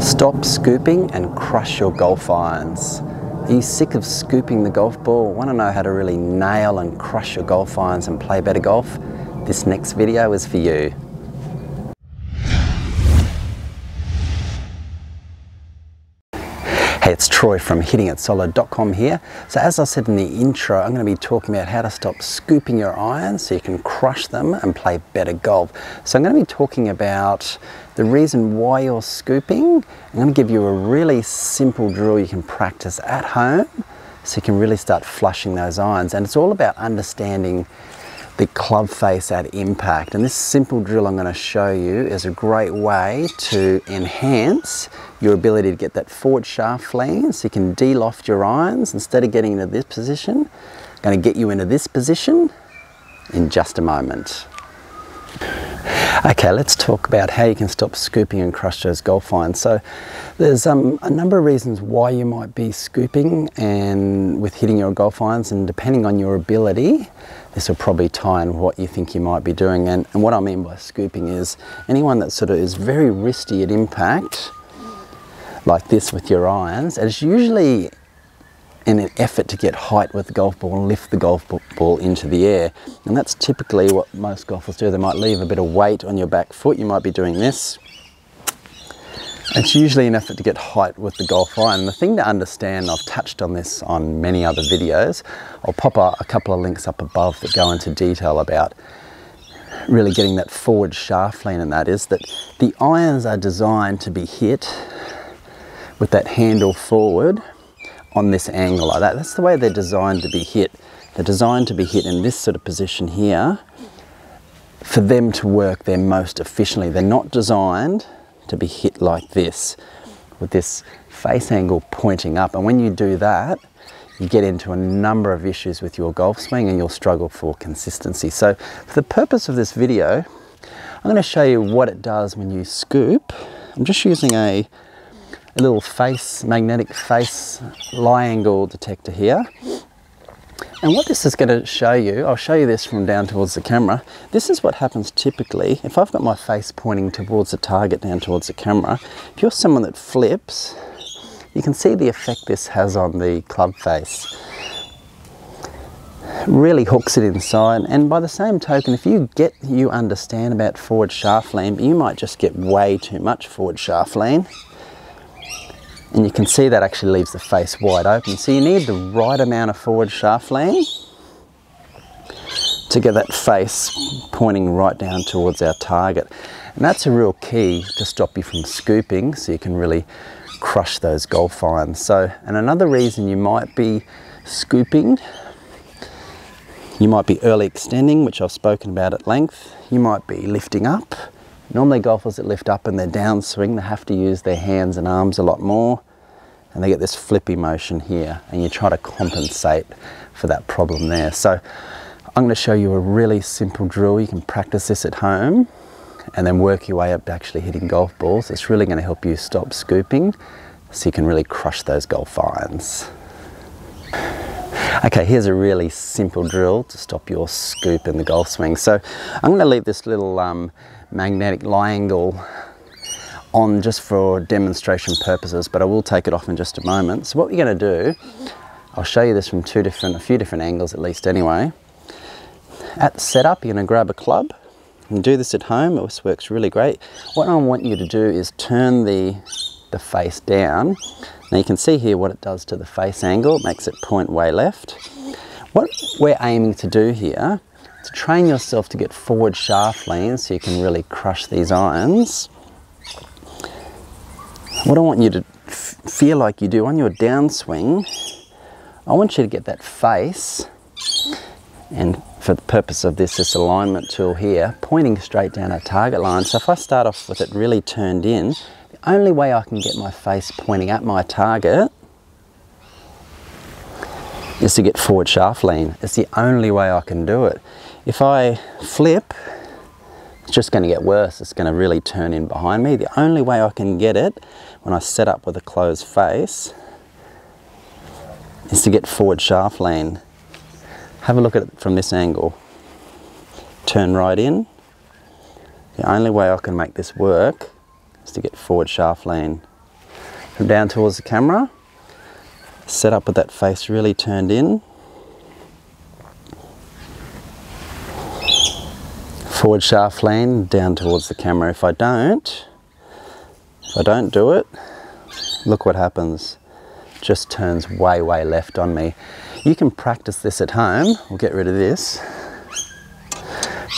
Stop scooping and crush your golf irons. Are you sick of scooping the golf ball? Want to know how to really nail and crush your golf irons and play better golf? This next video is for you. Hey, it's Troy from hittingitsolid.com here. So as I said in the intro, I'm going to be talking about how to stop scooping your irons so you can crush them and play better golf. So I'm going to be talking about the reason why you're scooping. I'm going to give you a really simple drill you can practice at home so you can really start flushing those irons. And it's all about understanding the club face at impact. And this simple drill I'm going to show you is a great way to enhance your ability to get that forward shaft lean so you can de-loft your irons instead of getting into this position. I'm going to get you into this position in just a moment. Okay, let's talk about how you can stop scooping and crush those golf irons. So there's um, a number of reasons why you might be scooping and with hitting your golf irons and depending on your ability, this will probably tie in what you think you might be doing. And, and what I mean by scooping is anyone that sort of is very wristy at impact, like this with your irons, it's usually in an effort to get height with the golf ball and lift the golf ball into the air. And that's typically what most golfers do. They might leave a bit of weight on your back foot. You might be doing this. It's usually an effort to get height with the golf iron. The thing to understand, I've touched on this on many other videos. I'll pop a, a couple of links up above that go into detail about really getting that forward shaft lean and that is that the irons are designed to be hit with that handle forward on this angle like that. That's the way they're designed to be hit. They're designed to be hit in this sort of position here for them to work their most efficiently. They're not designed to be hit like this with this face angle pointing up. And when you do that, you get into a number of issues with your golf swing and you'll struggle for consistency. So for the purpose of this video, I'm going to show you what it does when you scoop. I'm just using a a little face, magnetic face lie angle detector here. And what this is going to show you, I'll show you this from down towards the camera. This is what happens typically if I've got my face pointing towards the target down towards the camera. If you're someone that flips, you can see the effect this has on the club face. Really hooks it inside and by the same token if you get you understand about forward shaft lean you might just get way too much forward shaft lean and you can see that actually leaves the face wide open. So you need the right amount of forward shaft lean to get that face pointing right down towards our target. And that's a real key to stop you from scooping so you can really crush those golf irons. So, and another reason you might be scooping, you might be early extending, which I've spoken about at length. You might be lifting up, Normally golfers that lift up in their downswing, they have to use their hands and arms a lot more and they get this flippy motion here and you try to compensate for that problem there. So I'm going to show you a really simple drill. You can practice this at home and then work your way up to actually hitting golf balls. It's really going to help you stop scooping so you can really crush those golf irons. Okay, here's a really simple drill to stop your scoop in the golf swing. So I'm going to leave this little um, magnetic lie angle on just for demonstration purposes, but I will take it off in just a moment. So what we're going to do, I'll show you this from two different, a few different angles at least anyway. At the setup, you're going to grab a club and do this at home. This works really great. What I want you to do is turn the, the face down. Now you can see here what it does to the face angle. It makes it point way left. What we're aiming to do here to train yourself to get forward shaft lean so you can really crush these irons. What I want you to feel like you do on your downswing, I want you to get that face and for the purpose of this, this alignment tool here, pointing straight down our target line. So if I start off with it really turned in, the only way I can get my face pointing at my target is to get forward shaft lean. It's the only way I can do it. If I flip, it's just going to get worse. It's going to really turn in behind me. The only way I can get it when I set up with a closed face is to get forward shaft lean. Have a look at it from this angle. Turn right in. The only way I can make this work is to get forward shaft lean. from down towards the camera. Set up with that face really turned in. Forward shaft lean down towards the camera. If I don't, if I don't do it, look what happens. Just turns way, way left on me. You can practice this at home. We'll get rid of this.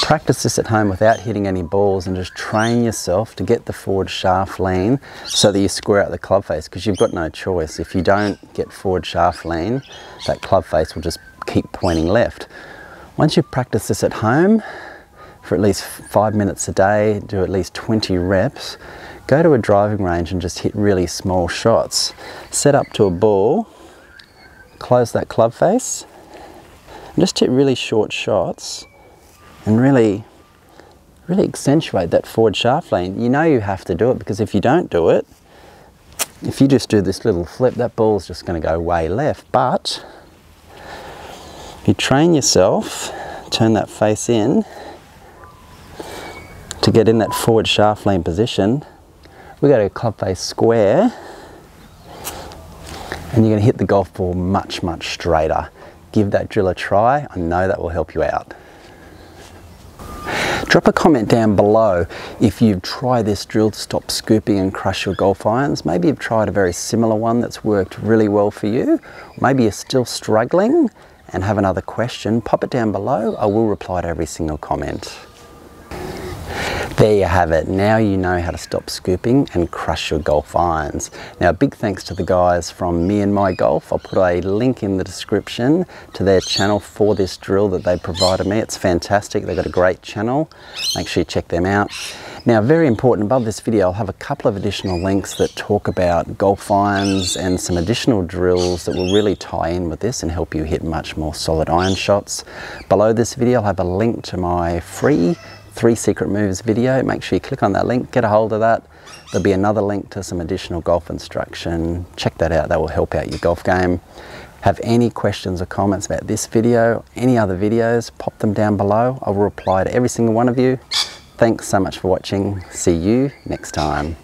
Practice this at home without hitting any balls and just train yourself to get the forward shaft lean so that you square out the club face because you've got no choice. If you don't get forward shaft lean, that club face will just keep pointing left. Once you practice this at home for at least five minutes a day, do at least 20 reps, go to a driving range and just hit really small shots. Set up to a ball, close that club face, and just hit really short shots and really, really accentuate that forward shaft lean. You know you have to do it because if you don't do it, if you just do this little flip, that ball's just going to go way left. But if you train yourself, turn that face in to get in that forward shaft lean position, we go to club face square and you're going to hit the golf ball much, much straighter. Give that drill a try. I know that will help you out. Drop a comment down below if you've tried this drill to stop scooping and crush your golf irons. Maybe you've tried a very similar one that's worked really well for you. Maybe you're still struggling and have another question. Pop it down below. I will reply to every single comment. There you have it. Now you know how to stop scooping and crush your golf irons. Now, big thanks to the guys from Me and My Golf. I'll put a link in the description to their channel for this drill that they provided me. It's fantastic. They've got a great channel. Make sure you check them out. Now, very important, above this video, I'll have a couple of additional links that talk about golf irons and some additional drills that will really tie in with this and help you hit much more solid iron shots. Below this video, I'll have a link to my free three secret moves video. Make sure you click on that link, get a hold of that. There'll be another link to some additional golf instruction. Check that out, that will help out your golf game. Have any questions or comments about this video, any other videos, pop them down below. I will reply to every single one of you. Thanks so much for watching. See you next time.